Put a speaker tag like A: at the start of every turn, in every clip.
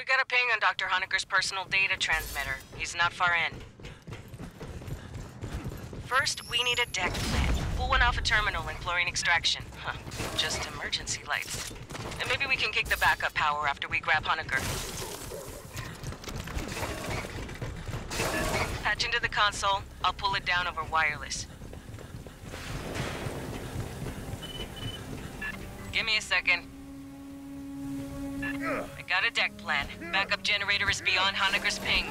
A: We got a ping on Dr. Honecker's personal data transmitter. He's not far in. First, we need a deck plan. Pull one off a terminal and chlorine extraction. Huh, just emergency lights. And maybe we can kick the backup power after we grab Honecker. Patch into the console. I'll pull it down over wireless. Give me a second. Got a deck plan. Backup generator is beyond Honecker's ping.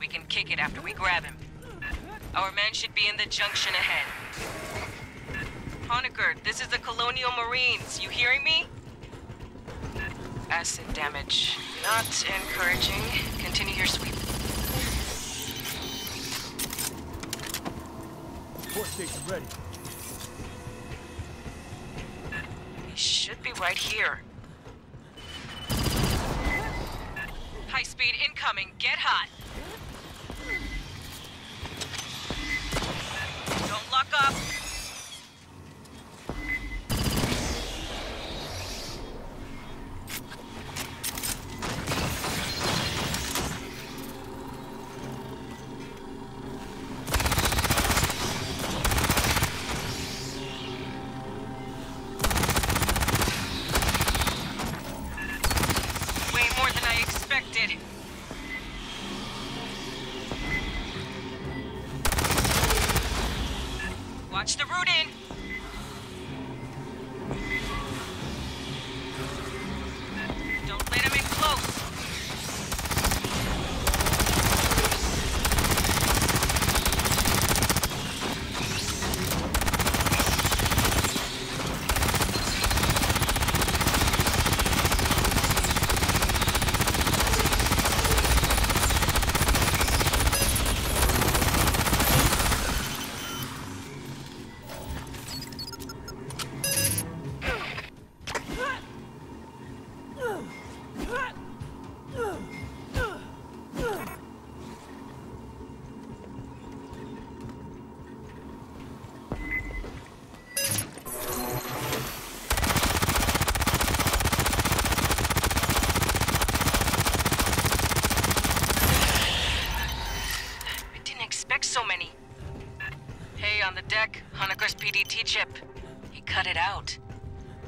A: We can kick it after we grab him. Our men should be in the junction ahead. Honecker, this is the Colonial Marines. You hearing me? Acid damage. Not encouraging. Continue your sweep.
B: Port station ready.
A: He should be right here. Incoming. Get hot.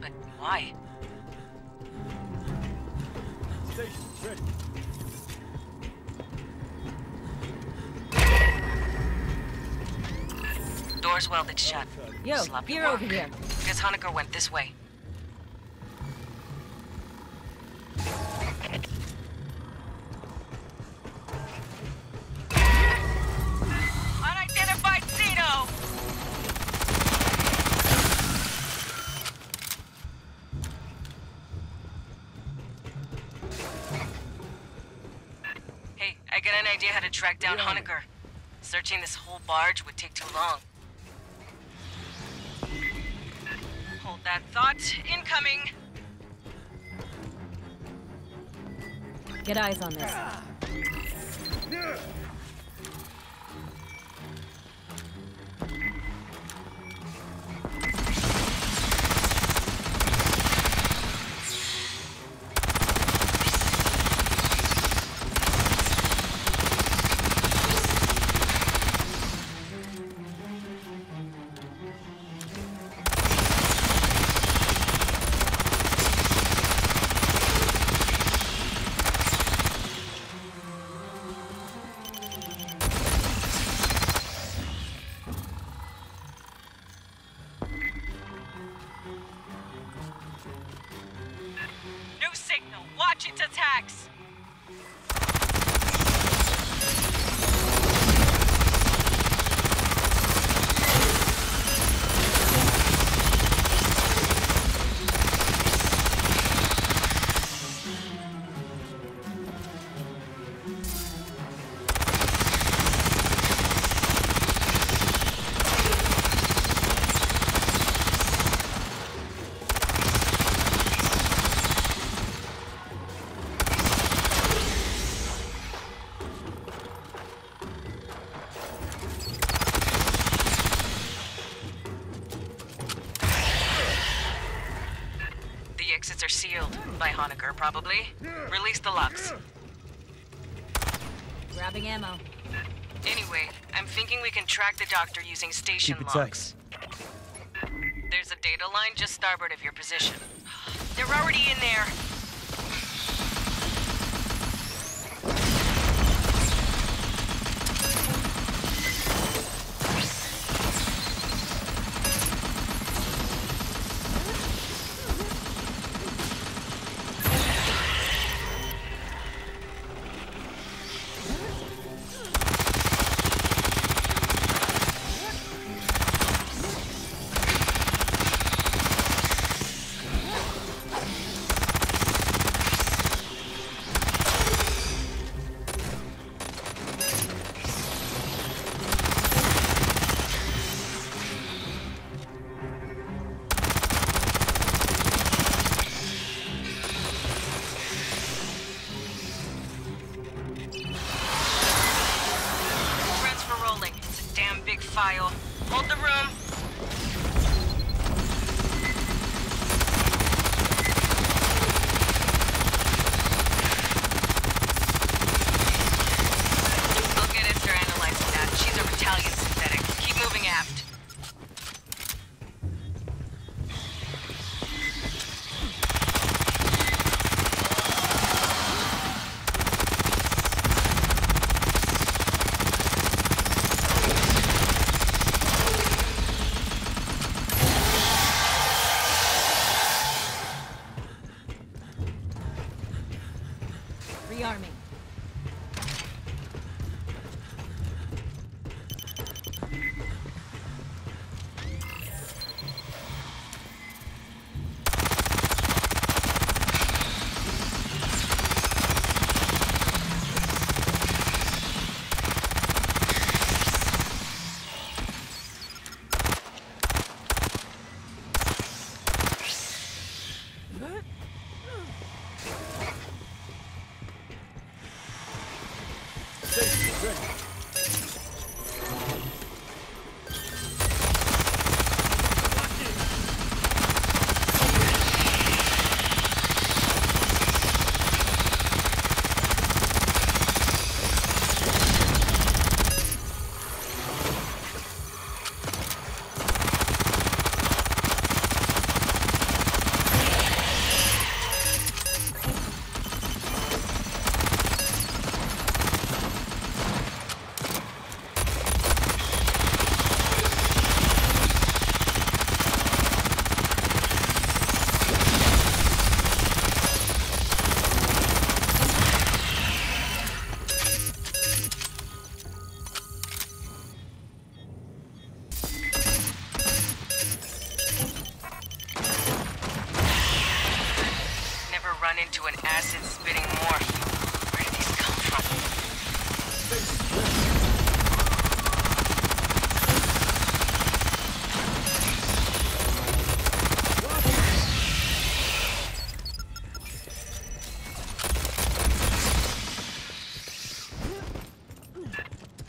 A: But why?
B: Station ready.
A: Door's welded shut.
C: Yo,
A: Sloppy
C: you're
A: work.
C: over here.
A: Guess Honecker went this way. Barge would take too long. Hold that thought. Incoming!
C: Get eyes on this.
A: probably. Release the locks.
C: Grabbing ammo.
A: Anyway, I'm thinking we can track the doctor using station
B: Keep locks. Tight.
A: There's a data line just starboard of your position. They're already in there. Hold the room.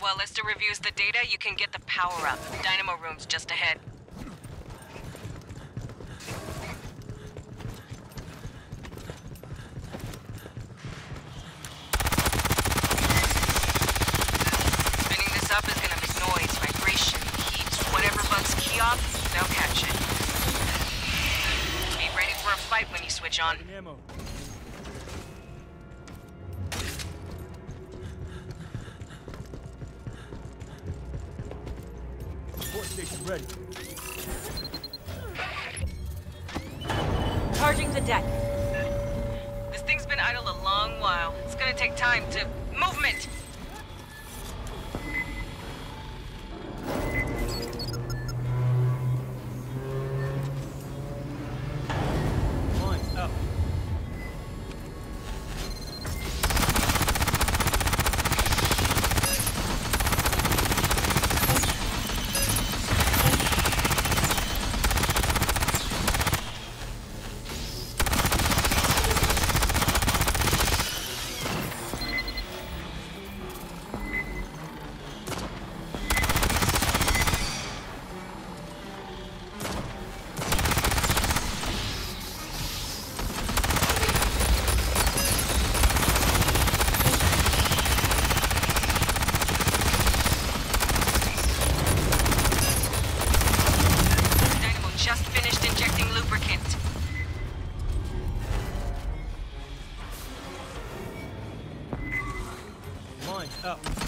A: While Lester reviews the data, you can get the power up. Dynamo room's just ahead. Spinning this up is gonna make noise, vibration, heat. Whatever bugs key off, they'll catch it. Be ready for a fight when you switch on. Oh.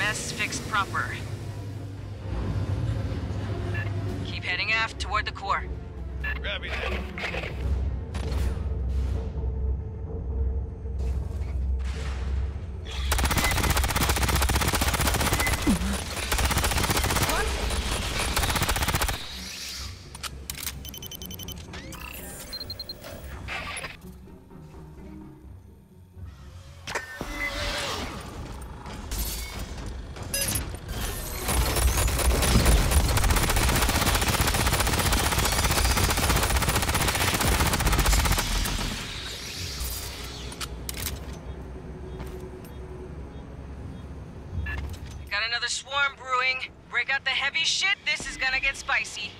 A: Mess fixed proper. Keep heading aft toward the core.
D: It.
A: Got another swarm brewing. Break out the heavy shit, this is gonna get spicy.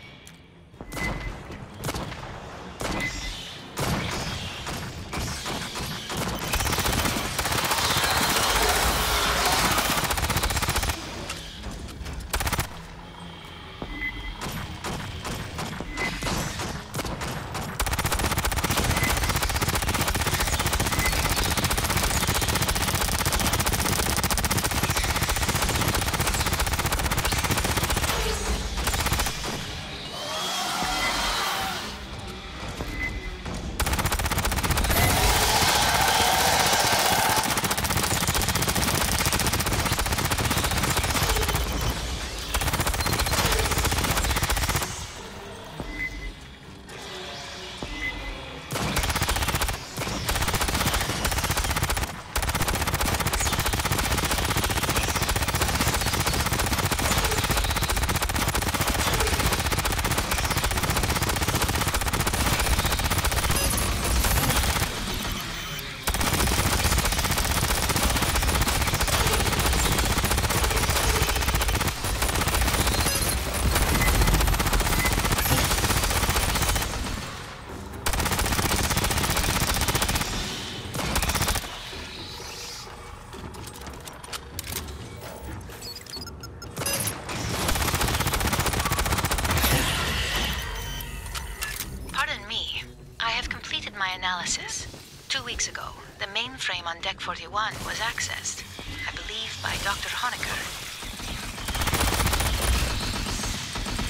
E: Completed my analysis. Two weeks ago, the mainframe on Deck 41 was accessed. I believe by Dr. Honecker.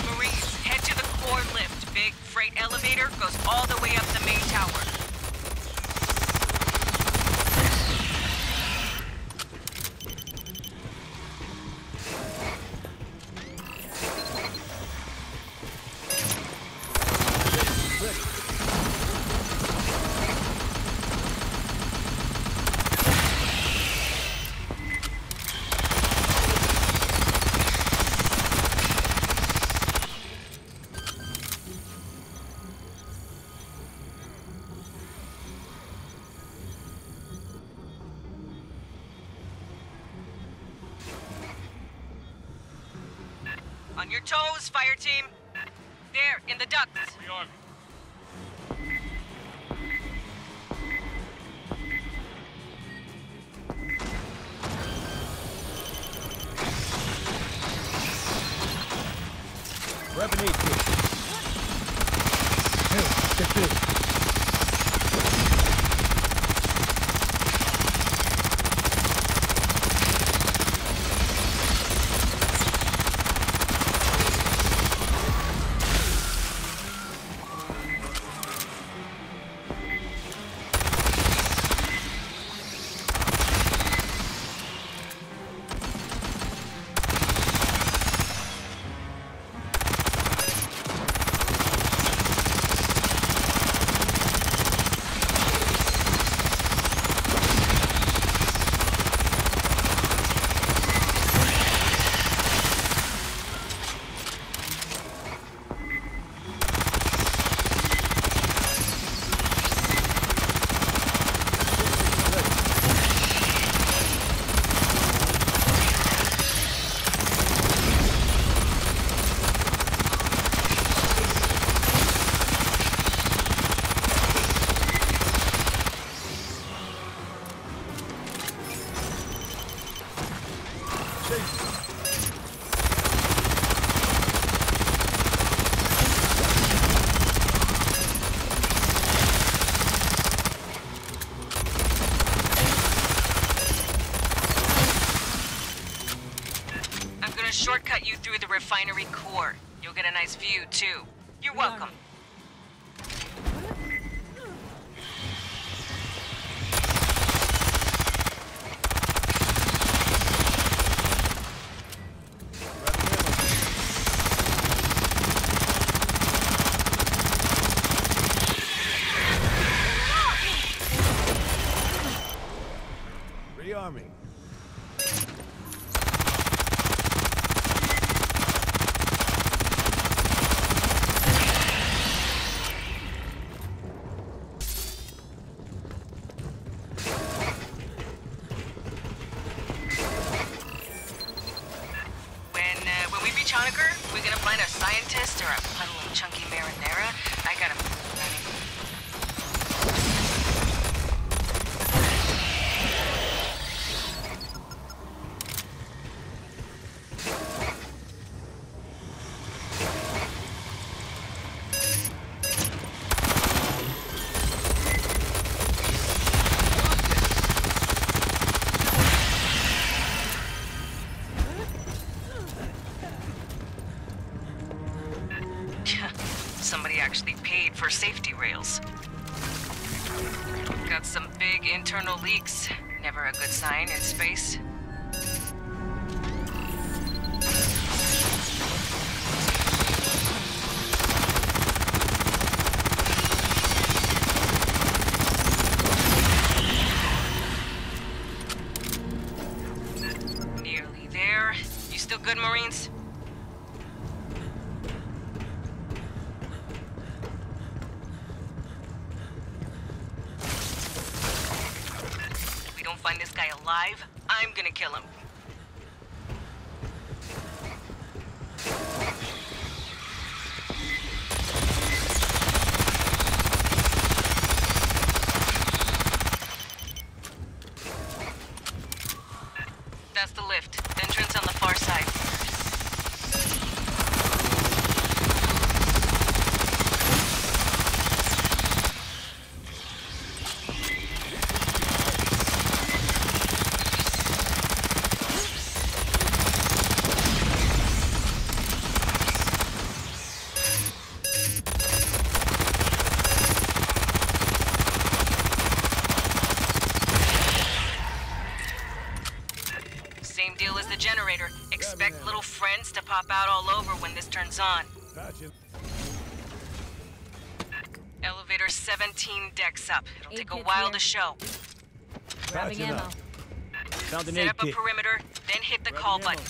A: Marines, head to the core lift. Big freight elevator goes all the way up the main tower. On your toes, fire team. There, in the ducts. Refinery core. You'll get a nice view, too. You're welcome. When we gonna find a scientist or a puddle of chunky marinara. I got 17 decks up. It'll
C: Aid
A: take a while
C: here.
A: to show.
C: Grabbing
B: Gotcha
C: ammo.
B: Found an
A: Set
B: aid
A: up a perimeter, then hit the
B: Grabbing
A: call
B: ammo.
A: button.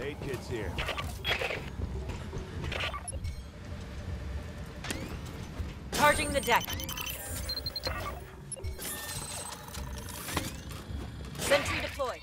B: Aid kit's here.
C: Charging the deck. Sentry deployed.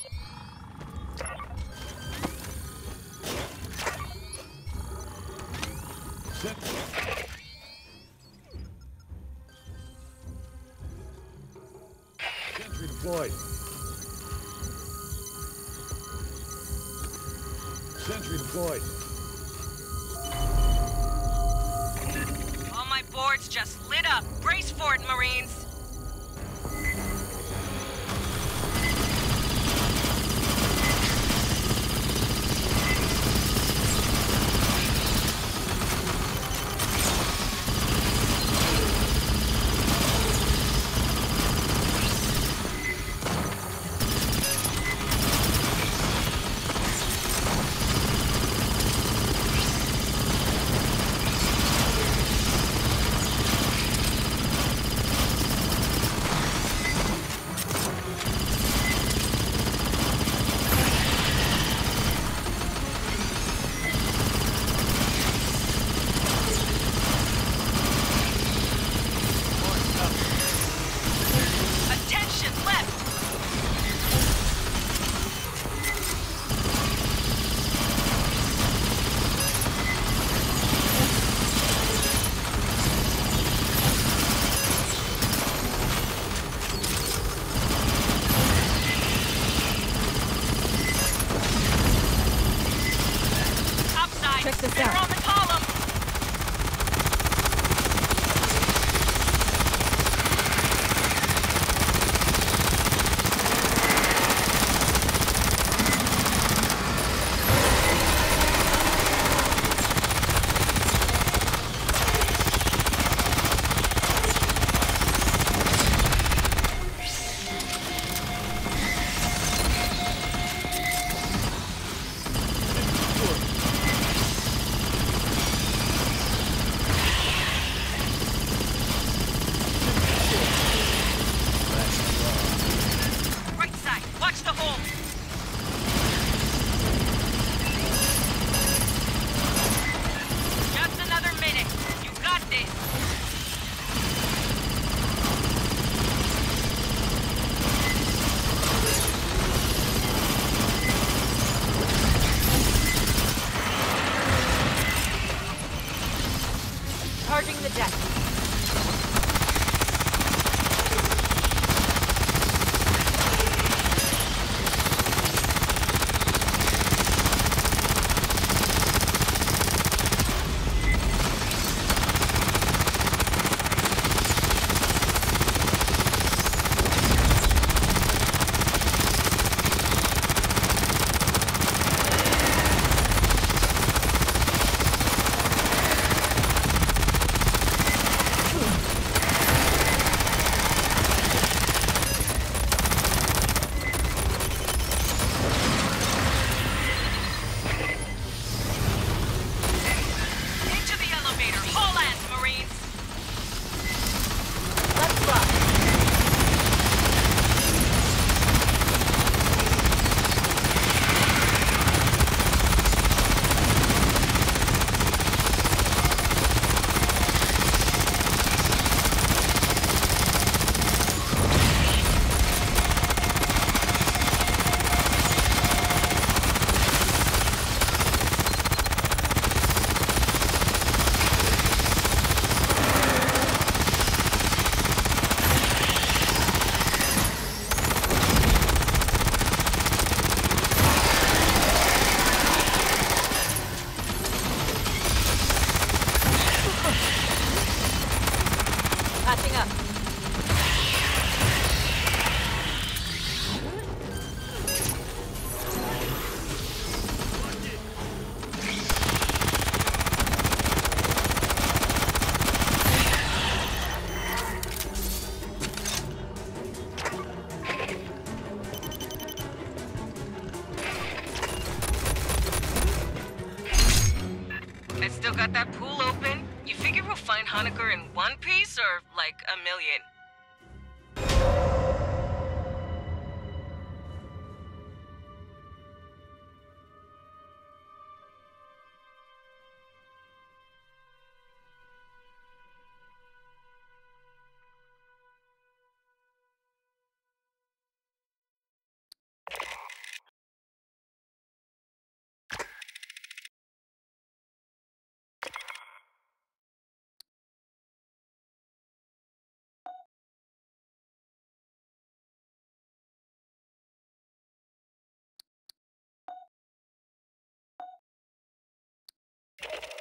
A: you